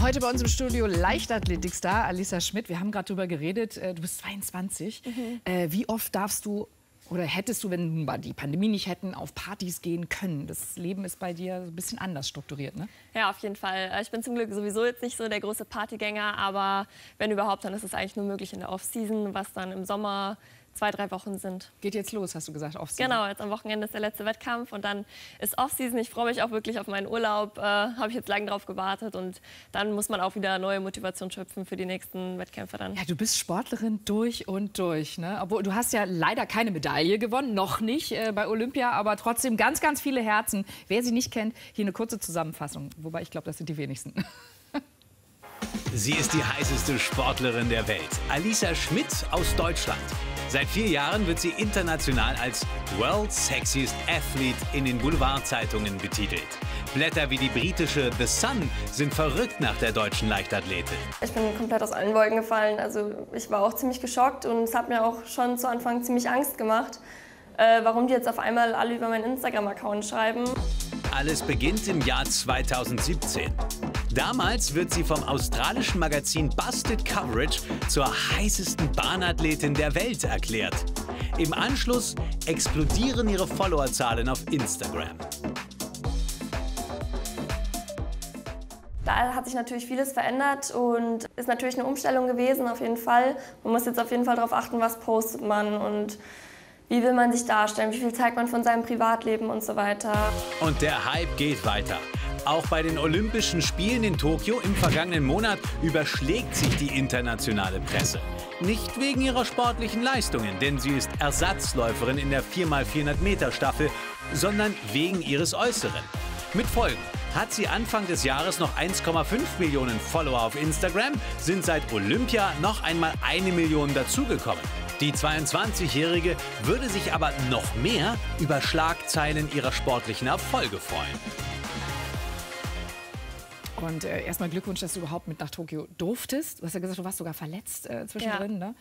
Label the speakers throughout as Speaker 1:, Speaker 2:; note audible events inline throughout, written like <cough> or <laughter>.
Speaker 1: Heute bei uns im Studio Leichtathletikstar Alisa Schmidt. Wir haben gerade darüber geredet. äh, Du bist 22. Äh, Wie oft darfst du oder hättest du, wenn wir die Pandemie nicht hätten, auf Partys gehen können? Das Leben ist bei dir ein bisschen anders strukturiert, ne?
Speaker 2: Ja, auf jeden Fall. Äh, Ich bin zum Glück sowieso jetzt nicht so der große Partygänger, aber wenn überhaupt, dann ist es eigentlich nur möglich in der Off-Season, was dann im Sommer zwei, drei Wochen sind.
Speaker 1: Geht jetzt los, hast du gesagt, auf
Speaker 2: Genau, jetzt am Wochenende ist der letzte Wettkampf und dann ist Off-Season. Ich freue mich auch wirklich auf meinen Urlaub. Äh, Habe ich jetzt lange drauf gewartet und dann muss man auch wieder neue Motivation schöpfen für die nächsten Wettkämpfe dann.
Speaker 1: Ja, du bist Sportlerin durch und durch. Ne? Obwohl, du hast ja leider keine Medaille gewonnen, noch nicht äh, bei Olympia, aber trotzdem ganz, ganz viele Herzen. Wer sie nicht kennt, hier eine kurze Zusammenfassung. Wobei ich glaube, das sind die wenigsten. <laughs>
Speaker 3: Sie ist die heißeste Sportlerin der Welt. Alisa Schmidt aus Deutschland. Seit vier Jahren wird sie international als World's Sexiest Athlete in den Boulevardzeitungen betitelt. Blätter wie die britische The Sun sind verrückt nach der deutschen Leichtathletin.
Speaker 2: Ich bin komplett aus allen Wolken gefallen. Also ich war auch ziemlich geschockt und es hat mir auch schon zu Anfang ziemlich Angst gemacht, äh, warum die jetzt auf einmal alle über meinen Instagram-Account schreiben.
Speaker 3: Alles beginnt im Jahr 2017. Damals wird sie vom australischen Magazin Busted Coverage zur heißesten Bahnathletin der Welt erklärt. Im Anschluss explodieren ihre Followerzahlen auf Instagram.
Speaker 2: Da hat sich natürlich vieles verändert und ist natürlich eine Umstellung gewesen, auf jeden Fall. Man muss jetzt auf jeden Fall darauf achten, was postet man und wie will man sich darstellen, wie viel zeigt man von seinem Privatleben und so weiter.
Speaker 3: Und der Hype geht weiter. Auch bei den Olympischen Spielen in Tokio im vergangenen Monat überschlägt sich die internationale Presse. Nicht wegen ihrer sportlichen Leistungen, denn sie ist Ersatzläuferin in der 4x400 Meter Staffel, sondern wegen ihres Äußeren. Mit Folgen. Hat sie Anfang des Jahres noch 1,5 Millionen Follower auf Instagram, sind seit Olympia noch einmal eine Million dazugekommen. Die 22-Jährige würde sich aber noch mehr über Schlagzeilen ihrer sportlichen Erfolge freuen.
Speaker 1: Und äh, erstmal Glückwunsch, dass du überhaupt mit nach Tokio durftest. Du hast ja gesagt, du warst sogar verletzt äh, zwischendrin, ne?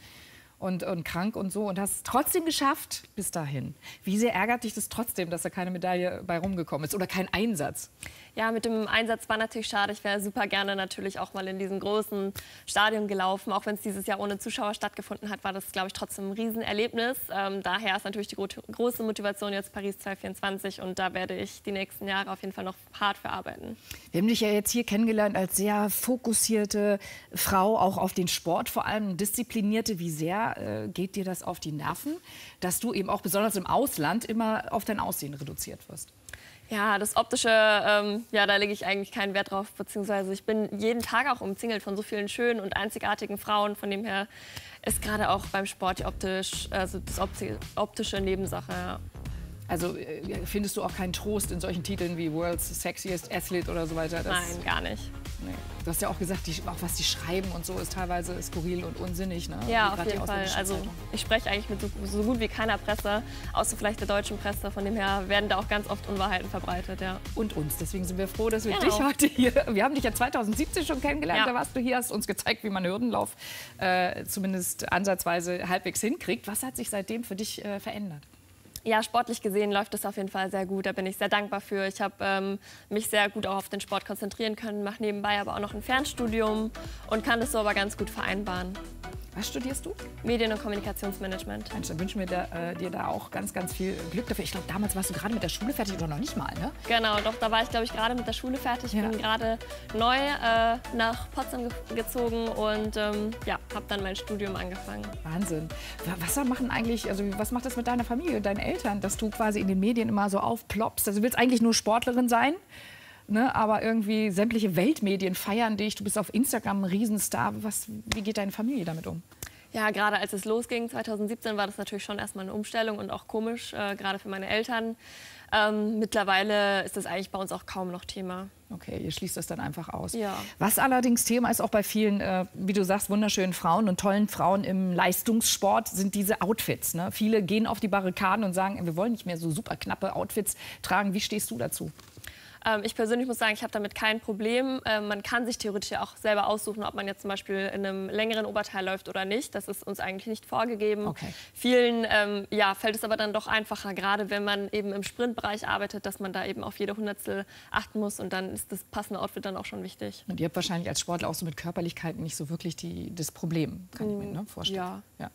Speaker 1: Und, und krank und so und hast es trotzdem geschafft bis dahin. Wie sehr ärgert dich das trotzdem, dass da keine Medaille bei rumgekommen ist oder kein Einsatz?
Speaker 2: Ja, mit dem Einsatz war natürlich schade. Ich wäre super gerne natürlich auch mal in diesem großen Stadion gelaufen. Auch wenn es dieses Jahr ohne Zuschauer stattgefunden hat, war das, glaube ich, trotzdem ein Riesenerlebnis. Ähm, daher ist natürlich die gro große Motivation jetzt Paris 2024 und da werde ich die nächsten Jahre auf jeden Fall noch hart für arbeiten.
Speaker 1: Wir haben dich ja jetzt hier kennengelernt als sehr fokussierte Frau, auch auf den Sport vor allem, disziplinierte. Wie sehr äh, geht dir das auf die Nerven, dass du eben auch besonders im Ausland immer auf dein Aussehen reduziert wirst?
Speaker 2: Ja, das Optische, ähm, ja, da lege ich eigentlich keinen Wert drauf. Beziehungsweise ich bin jeden Tag auch umzingelt von so vielen schönen und einzigartigen Frauen. Von dem her ist gerade auch beim Sport optisch, also das Opti optische Nebensache. Ja.
Speaker 1: Also äh, findest du auch keinen Trost in solchen Titeln wie World's Sexiest Athlete oder so weiter? Das,
Speaker 2: Nein, gar nicht.
Speaker 1: Nee. Du hast ja auch gesagt, die, auch was die schreiben und so ist teilweise skurril und unsinnig. Ne?
Speaker 2: Ja, auf jeden Fall. Also ich spreche eigentlich mit so, so gut wie keiner Presse, außer vielleicht der deutschen Presse. Von dem her werden da auch ganz oft Unwahrheiten verbreitet. Ja.
Speaker 1: und uns. Deswegen sind wir froh, dass wir
Speaker 2: Genau.
Speaker 1: dich heute hier. <laughs> Wir haben dich ja 2017 schon kennengelernt.
Speaker 2: Ja.
Speaker 1: Da warst du hier, hast uns gezeigt, wie man Hürdenlauf äh, zumindest ansatzweise halbwegs hinkriegt. Was hat sich seitdem für dich äh, verändert?
Speaker 2: Ja, sportlich gesehen läuft es auf jeden Fall sehr gut. Da bin ich sehr dankbar für. Ich habe ähm, mich sehr gut auch auf den Sport konzentrieren können, mache nebenbei aber auch noch ein Fernstudium und kann das so aber ganz gut vereinbaren.
Speaker 1: Was studierst du?
Speaker 2: Medien- und Kommunikationsmanagement.
Speaker 1: Mensch, dann wünschen wir da, äh, dir da auch ganz, ganz viel Glück dafür. Ich glaube, damals warst du gerade mit der Schule fertig oder noch nicht mal, ne?
Speaker 2: Genau, doch, da war ich, glaube ich, gerade mit der Schule fertig. Ich
Speaker 1: Ja.
Speaker 2: bin gerade neu äh, nach Potsdam ge gezogen und ähm, ja, habe dann mein Studium angefangen.
Speaker 1: Wahnsinn. Wa- Was machen eigentlich, also was macht das mit deiner Familie, deinen Eltern, dass du quasi in den Medien immer so aufploppst? Also du willst eigentlich nur Sportlerin sein, ne? aber irgendwie sämtliche Weltmedien feiern dich. Du bist auf Instagram ein Riesenstar. Was, wie geht deine Familie damit um?
Speaker 2: Ja, gerade als es losging, 2017, war das natürlich schon erstmal eine Umstellung und auch komisch, äh, gerade für meine Eltern. Ähm, mittlerweile ist das eigentlich bei uns auch kaum noch Thema.
Speaker 1: Okay, ihr schließt das dann einfach aus.
Speaker 2: Ja.
Speaker 1: Was allerdings Thema ist auch bei vielen, äh, wie du sagst, wunderschönen Frauen und tollen Frauen im Leistungssport, sind diese Outfits. Ne? Viele gehen auf die Barrikaden und sagen, wir wollen nicht mehr so super knappe Outfits tragen. Wie stehst du dazu?
Speaker 2: Ähm, ich persönlich muss sagen, ich habe damit kein Problem. Ähm, man kann sich theoretisch ja auch selber aussuchen, ob man jetzt zum Beispiel in einem längeren Oberteil läuft oder nicht. Das ist uns eigentlich nicht vorgegeben.
Speaker 1: Okay.
Speaker 2: Vielen ähm, ja, fällt es aber dann doch einfacher, gerade wenn man eben im Sprintbereich arbeitet, dass man da eben auf jede Hundertstel achten muss und dann ist das passende Outfit dann auch schon wichtig.
Speaker 1: Und ihr habt wahrscheinlich als Sportler auch so mit Körperlichkeit nicht so wirklich die, das Problem, kann ich mir ne, vorstellen.
Speaker 2: Ja.
Speaker 1: ja.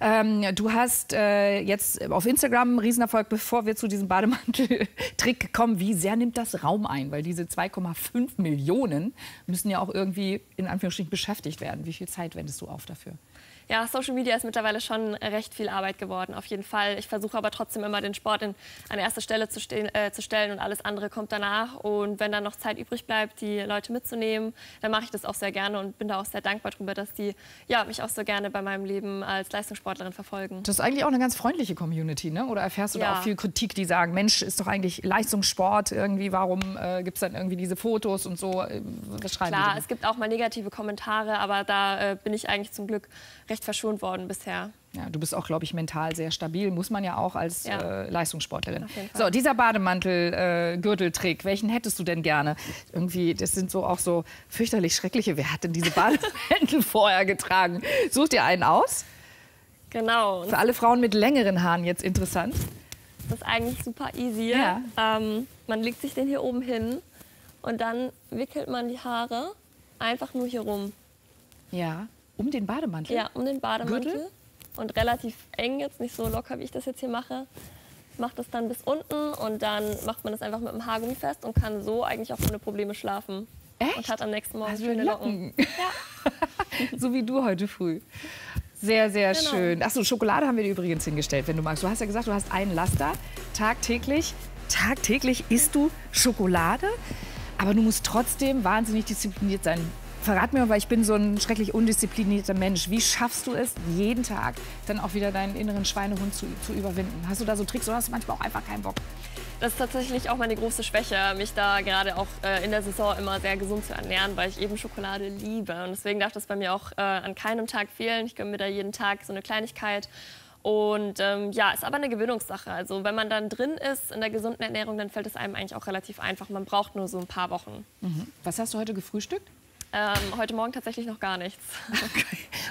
Speaker 1: Ähm, du hast äh, jetzt auf Instagram einen Riesenerfolg, bevor wir zu diesem Bademantel-Trick kommen. Wie sehr nimmt das Raum ein? Weil diese 2,5 Millionen müssen ja auch irgendwie in Anführungsstrichen beschäftigt werden. Wie viel Zeit wendest du auf dafür?
Speaker 2: Ja, Social Media ist mittlerweile schon recht viel Arbeit geworden, auf jeden Fall. Ich versuche aber trotzdem immer den Sport in, an erste Stelle zu, stehen, äh, zu stellen und alles andere kommt danach. Und wenn dann noch Zeit übrig bleibt, die Leute mitzunehmen, dann mache ich das auch sehr gerne und bin da auch sehr dankbar darüber, dass die ja, mich auch so gerne bei meinem Leben als Leistungssportlerin verfolgen.
Speaker 1: Das ist eigentlich auch eine ganz freundliche Community, ne? Oder erfährst du
Speaker 2: Ja.
Speaker 1: da auch viel Kritik, die sagen, Mensch, ist doch eigentlich Leistungssport irgendwie, warum äh, gibt es dann irgendwie diese Fotos und so? Äh, Was schreiben
Speaker 2: Klar, es gibt auch mal negative Kommentare, aber da äh, bin ich eigentlich zum Glück recht verschont worden bisher.
Speaker 1: Ja, du bist auch, glaube ich, mental sehr stabil, muss man ja auch als
Speaker 2: Ja.
Speaker 1: äh, Leistungssportlerin. So, dieser Bademantel-Gürteltrick, welchen hättest du denn gerne? Irgendwie, das sind so auch so fürchterlich schreckliche. Wer hat denn diese Bademäntel <laughs> vorher getragen? Such dir einen aus.
Speaker 2: Genau.
Speaker 1: Für alle Frauen mit längeren Haaren jetzt interessant.
Speaker 2: das ist eigentlich super easy.
Speaker 1: Ja.
Speaker 2: Ähm, man legt sich den hier oben hin und dann wickelt man die Haare einfach nur hier rum.
Speaker 1: Ja, um den Bademantel.
Speaker 2: Ja, um den Bademantel.
Speaker 1: Gürtel?
Speaker 2: Und relativ eng, jetzt nicht so locker, wie ich das jetzt hier mache. Macht das dann bis unten und dann macht man das einfach mit dem Haargummi fest und kann so eigentlich auch ohne Probleme schlafen.
Speaker 1: Echt?
Speaker 2: Und hat am nächsten Morgen
Speaker 1: Also
Speaker 2: schöne Locken. <laughs>
Speaker 1: Locken. so wie du heute früh. Sehr, sehr
Speaker 2: Genau.
Speaker 1: schön. Achso, Schokolade haben wir dir übrigens hingestellt, wenn du magst. Du hast ja gesagt, du hast einen Laster. Tagtäglich, tagtäglich isst du Schokolade, aber du musst trotzdem wahnsinnig diszipliniert sein. Verrat mir mal, weil ich bin so ein schrecklich undisziplinierter Mensch. Wie schaffst du es, jeden Tag dann auch wieder deinen inneren Schweinehund zu, zu überwinden? Hast du da so Tricks oder hast du manchmal auch einfach keinen Bock?
Speaker 2: Das ist tatsächlich auch meine große Schwäche, mich da gerade auch äh, in der Saison immer sehr gesund zu ernähren, weil ich eben Schokolade liebe. Und deswegen darf das bei mir auch äh, an keinem Tag fehlen. Ich gönne mir da jeden Tag so eine Kleinigkeit. Und ähm, ja, ist aber eine Gewöhnungssache. Also wenn man dann drin ist in der gesunden Ernährung, dann fällt es einem eigentlich auch relativ einfach. Man braucht nur so ein paar Wochen.
Speaker 1: Was hast du heute gefrühstückt?
Speaker 2: Ähm, heute Morgen tatsächlich noch gar nichts.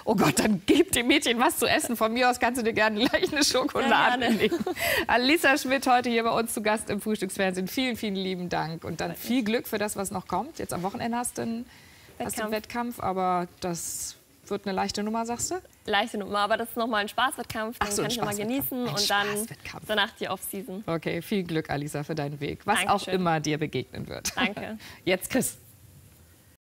Speaker 1: Oh Gott, dann gib dem Mädchen was zu essen. Von mir aus kannst du dir gerne gleich eine Schokolade
Speaker 2: gerne.
Speaker 1: nehmen. Alisa Schmidt heute hier bei uns zu Gast im Frühstücksfernsehen. Vielen, vielen lieben Dank und dann viel Glück für das, was noch kommt. Jetzt am Wochenende hast du einen hast du einen
Speaker 2: Wettkampf.
Speaker 1: Wettkampf, aber das wird eine leichte Nummer, sagst du?
Speaker 2: Leichte Nummer, aber das ist nochmal ein Spaßwettkampf. Den
Speaker 1: so,
Speaker 2: kann ich nochmal genießen und dann danach die Off-Season.
Speaker 1: Okay, viel Glück, Alisa, für deinen Weg. Was auch
Speaker 2: Dankeschön.
Speaker 1: immer dir begegnen wird.
Speaker 2: Danke.
Speaker 1: Jetzt Chris.